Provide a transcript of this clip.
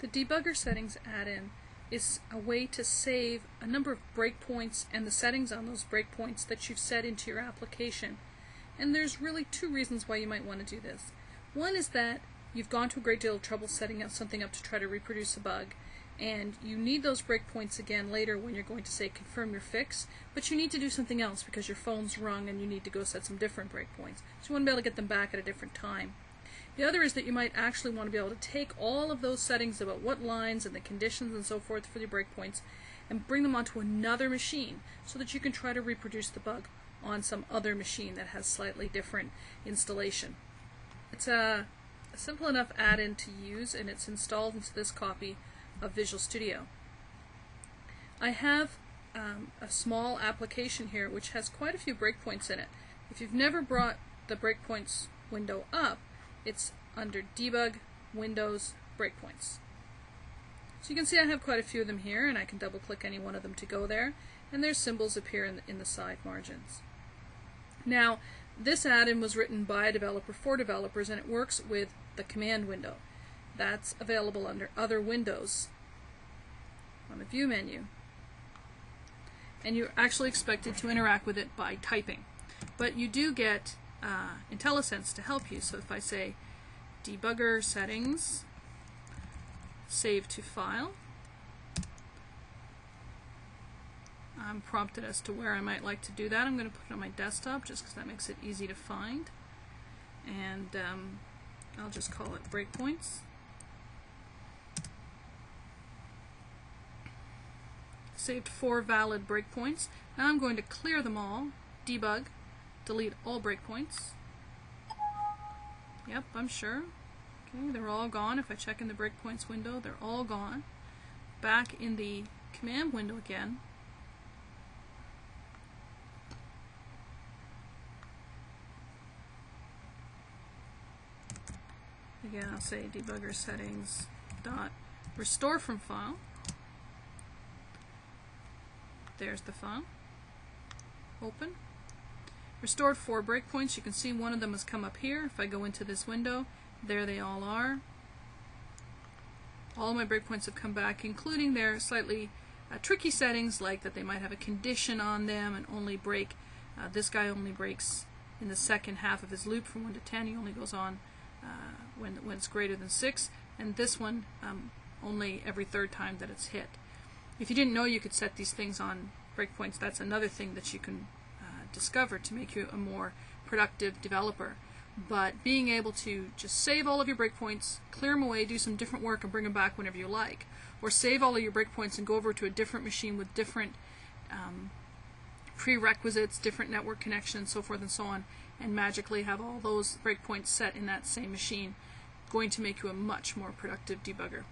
The debugger settings add-in is a way to save a number of breakpoints and the settings on those breakpoints that you've set into your application. And there's really two reasons why you might want to do this. One is that you've gone to a great deal of trouble setting up something up to try to reproduce a bug, and you need those breakpoints again later when you're going to say confirm your fix, but you need to do something else because your phone's rung and you need to go set some different breakpoints. So you want to be able to get them back at a different time. The other is that you might actually want to be able to take all of those settings about what lines and the conditions and so forth for the breakpoints and bring them onto another machine so that you can try to reproduce the bug on some other machine that has slightly different installation. It's a, a simple enough add-in to use and it's installed into this copy of Visual Studio. I have um, a small application here which has quite a few breakpoints in it. If you've never brought the breakpoints window up, it's under Debug, Windows, Breakpoints. So you can see I have quite a few of them here, and I can double click any one of them to go there, and their symbols appear in the, in the side margins. Now, this add-in was written by a developer for developers, and it works with the command window. That's available under Other Windows on the View menu. And you're actually expected to interact with it by typing. But you do get uh, IntelliSense to help you. So if I say debugger settings, save to file, I'm prompted as to where I might like to do that. I'm going to put it on my desktop just because that makes it easy to find. And um, I'll just call it breakpoints. Saved four valid breakpoints. Now I'm going to clear them all, debug, delete all breakpoints. Yep, I'm sure. Okay, they're all gone. If I check in the breakpoints window, they're all gone. Back in the command window again. Again, I'll say debugger settings dot restore from file. There's the file. Open. Restored four breakpoints. You can see one of them has come up here. If I go into this window, there they all are. All my breakpoints have come back, including their slightly uh, tricky settings, like that they might have a condition on them and only break. Uh, this guy only breaks in the second half of his loop from 1 to 10. He only goes on uh, when, when it's greater than 6. And this one um, only every third time that it's hit. If you didn't know you could set these things on breakpoints, that's another thing that you can discovered to make you a more productive developer. But being able to just save all of your breakpoints, clear them away, do some different work, and bring them back whenever you like, or save all of your breakpoints and go over to a different machine with different um, prerequisites, different network connections, so forth and so on, and magically have all those breakpoints set in that same machine, going to make you a much more productive debugger.